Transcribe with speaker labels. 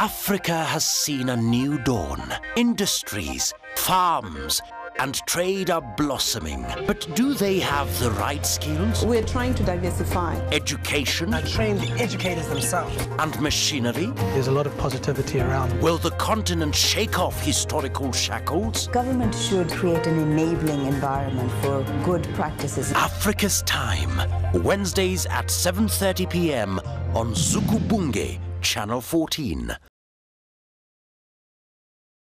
Speaker 1: Africa has seen a new dawn. Industries, farms, and trade are blossoming. But do they have the right skills?
Speaker 2: We're trying to diversify.
Speaker 1: Education?
Speaker 3: I train the educators themselves.
Speaker 1: And machinery?
Speaker 3: There's a lot of positivity around.
Speaker 1: Will the continent shake off historical shackles?
Speaker 4: Government should create an enabling environment for good practices.
Speaker 1: Africa's Time, Wednesdays at 7.30 p.m. on Zukubunge, Channel 14.